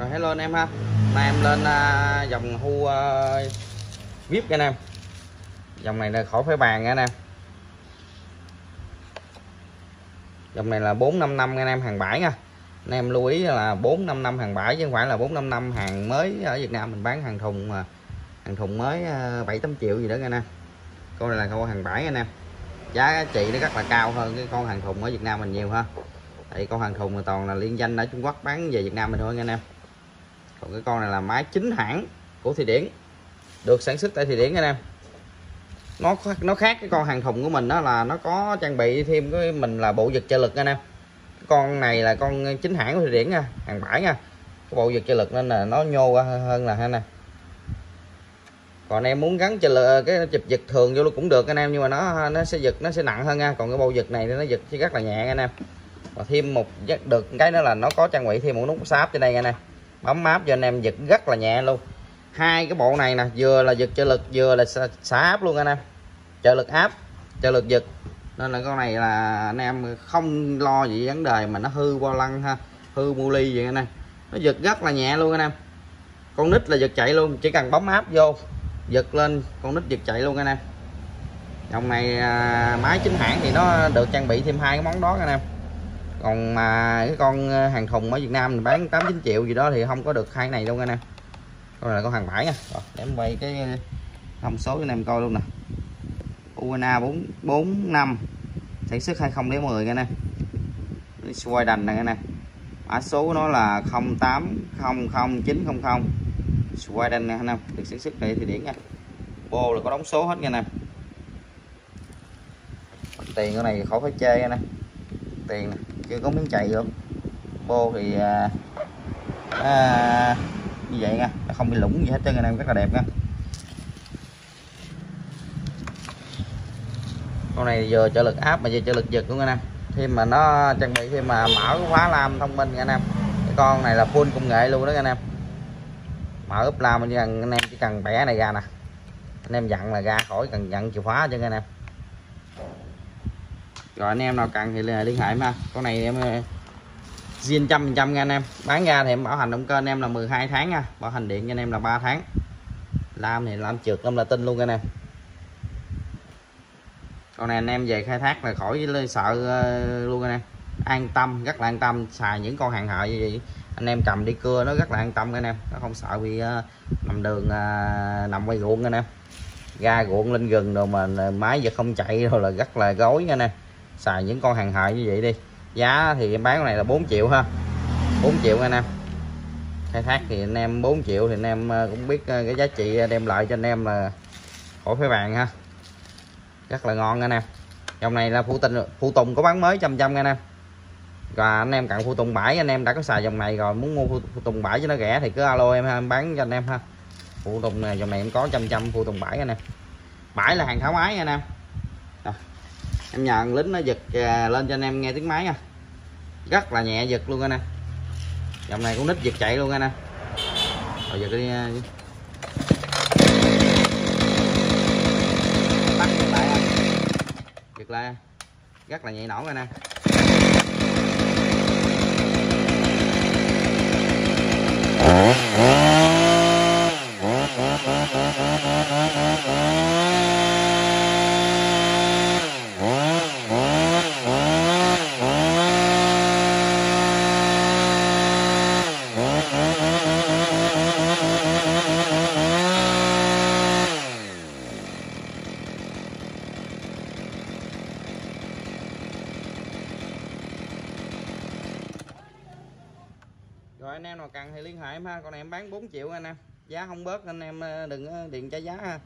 Rồi hello anh em ha. Nay em lên à, dòng hu à, VIP nha anh em. Dòng này là khỏi phải bàn nha anh em. Dòng này là 455 anh em hàng bãi nha. Anh em lưu ý là 455 hàng bãi chứ không phải là 455 hàng mới ở Việt Nam mình bán hàng thùng mà hàng thùng mới à, 7 8 triệu gì đó nha anh em. Con này là con hàng bãi anh em. Giá trị nó rất là cao hơn cái con hàng thùng ở Việt Nam mình nhiều ha. thì con hàng thùng mà toàn là liên danh ở Trung Quốc bán về Việt Nam mình thôi nha anh em còn cái con này là máy chính hãng của Thụy Điển. Được sản xuất tại Thụy Điển anh em. Nó nó khác cái con hàng thùng của mình đó là nó có trang bị thêm cái mình là bộ giật trợ lực anh em. Cái con này là con chính hãng của Thụy Điển nha, hàng bãi nha. Cái bộ giật trợ lực nên là nó nhô ra hơn là anh nè còn em muốn gắn trợ lực, cái chụp giật thường vô cũng được anh em, nhưng mà nó nó sẽ giật, nó sẽ nặng hơn nha. Còn cái bộ giật này thì nó giật rất là nhẹ anh em. Và thêm một được cái nữa là nó có trang bị thêm một nút sáp trên đây anh em bấm áp cho anh em giật rất là nhẹ luôn. Hai cái bộ này nè vừa là giật trợ lực vừa là xả áp luôn anh em. Trợ lực áp trợ lực giật. Nên là con này là anh em không lo gì vấn đề mà nó hư bo lăng ha hư mu ly vậy anh em. Nó giật rất là nhẹ luôn anh em. Con nít là giật chạy luôn chỉ cần bấm áp vô giật lên con nít giật chạy luôn anh em. Dòng này à, máy chính hãng thì nó được trang bị thêm hai cái món đó anh em còn mà cái con ờ, hàng thùng ở Việt Nam mình bán 8 9 triệu gì đó thì không có được hai này đâu nghe nè con này là con hàng bãi nha rồi, để em quay cái ờ, thông số cho anh em coi luôn nè. UNA 445 sản xuất 2010 nghe nè xoay đành nè nghe nè mã số của nó là 0800900 xoay đành nè anh em được sản xuất tại thì điển nha. Bô là có đóng số hết nghe nè tiền cái này khỏi phải chê anh em. Tiền này chưa có miếng chạy được, bô thì à, à, như vậy nha. Nó không bị lủng gì hết trơn anh em rất là đẹp nha. Con này vừa trợ lực áp mà vừa trợ lực giật luôn anh em. Thêm mà nó trang bị thêm mà mở khóa lam thông minh nha anh em. Cái con này là full công nghệ luôn đó anh em. Mở úp lam như cần anh em chỉ cần bẻ này ra nè. Anh em dặn là ra khỏi cần dặn chìa khóa cho anh em rồi anh em nào cần thì liên hệ ha. Con này em ờ, zin trăm trăm nha anh em. Bán ra thì em bảo hành động cơ anh em là 12 tháng nha. Bảo hành điện cho anh em là 3 tháng. Lam thì lam trượt lam là tinh luôn anh em. Con này anh em về khai thác là khỏi sợ ờ, luôn anh em. An tâm rất là an tâm. Xài những con hàng hợi như vậy anh em cầm đi cưa nó rất là an tâm anh em. Nó không sợ bị uh, nằm đường uh, nằm quay ruộng anh em. Ra ruộng lên rừng rồi mà máy giờ không chạy rồi là rất là gối nha anh em xài những con hàng hại như vậy đi. Giá thì em bán con này là 4 triệu ha. 4 triệu anh em. Khai thác thì anh em 4 triệu thì anh em ờ, cũng biết ờ, cái giá trị đem lại cho anh em là khỏi phải bàn ha. Rất là ngon anh em. Dòng này là phụ tình phụ tùng có bán mới trăm trăm anh em. Và anh em cần phụ tùng bãi anh em đã có xài dòng này rồi muốn mua phụ, phụ tùng bãi cho nó rẻ thì cứ alo em ha em bán cho anh em ha. Phụ tùng này dòng này em có trăm trăm phụ tùng bãi anh em. Bãi là hàng tháo máy anh em em nhờ lính nó giật à, lên cho anh em nghe tiếng máy nha. Rất là nhẹ giật luôn anh em. Dòng này cũng nít giật chạy luôn anh em. Rồi giật đi à, tắt lại giật lại. Rất là nhẹ nổ anh em. Rồi anh em nào cần thì liên hệ em ha. Con này em bán 4 triệu anh em. Giá không bớt, anh em ờ, đừng ờ, điện trả giá ha.